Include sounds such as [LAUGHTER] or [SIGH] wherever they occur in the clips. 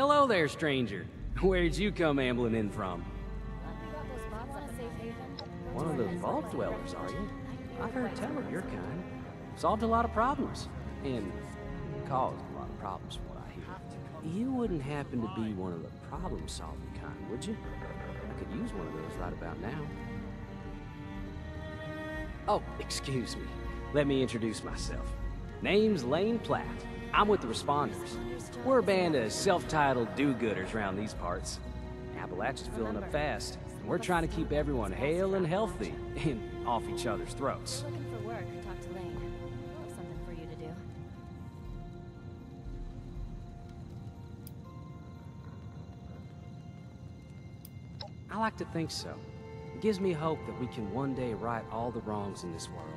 Hello there, stranger. [LAUGHS] Where'd you come ambling in from? One of those vault dwellers, are you? I've heard tell of your kind. Solved a lot of problems. And caused a lot of problems from what I hear. You wouldn't happen to be one of the problem-solving kind, would you? I could use one of those right about now. Oh, excuse me. Let me introduce myself. Name's Lane Platt. I'm with the Responders. We're a band of self-titled do-gooders around these parts. Appalachia's filling up fast, and we're trying to keep everyone hale and healthy [LAUGHS] and off each other's throats. Looking for work, talk to Lane. Have something for you to do. I like to think so. It gives me hope that we can one day right all the wrongs in this world.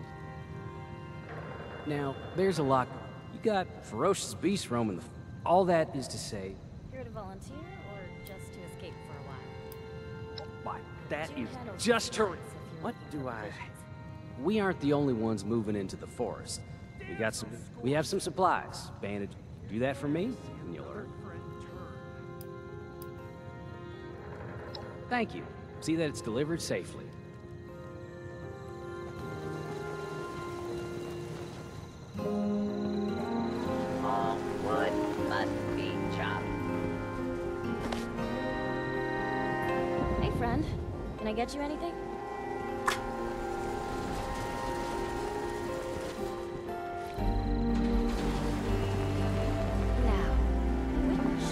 Now, there's a lot. You got ferocious beasts roaming the... All that is to say, Here to volunteer or just to escape for a while? why, that Jim just her... What do I... We aren't the only ones moving into the forest. We got some... We have some supplies. Bandage. Do that for me, and you'll earn. Thank you. See that it's delivered safely. Friend. Can I get you anything? Now, which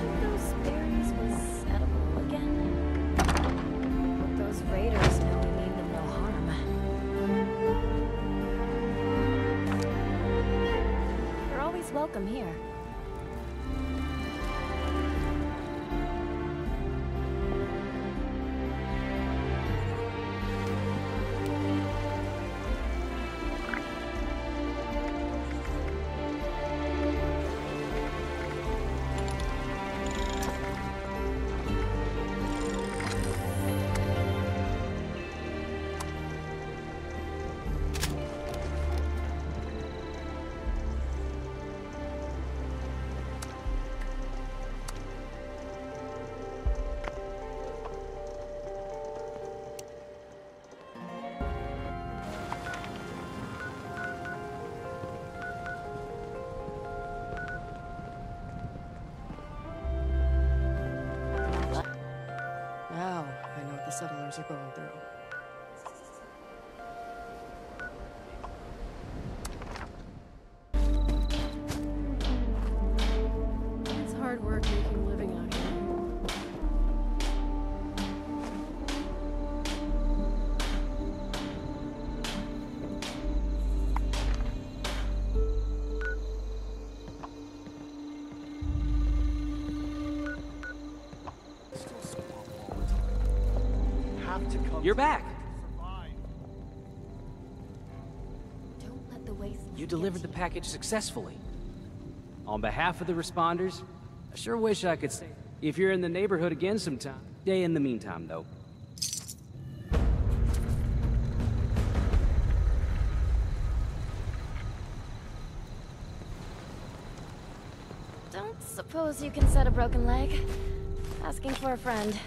the settlers are going through. You're back. Don't let the waste. You delivered the package successfully. On behalf of the responders, I sure wish I could say if you're in the neighborhood again sometime. Day in the meantime, though. Don't suppose you can set a broken leg? Asking for a friend.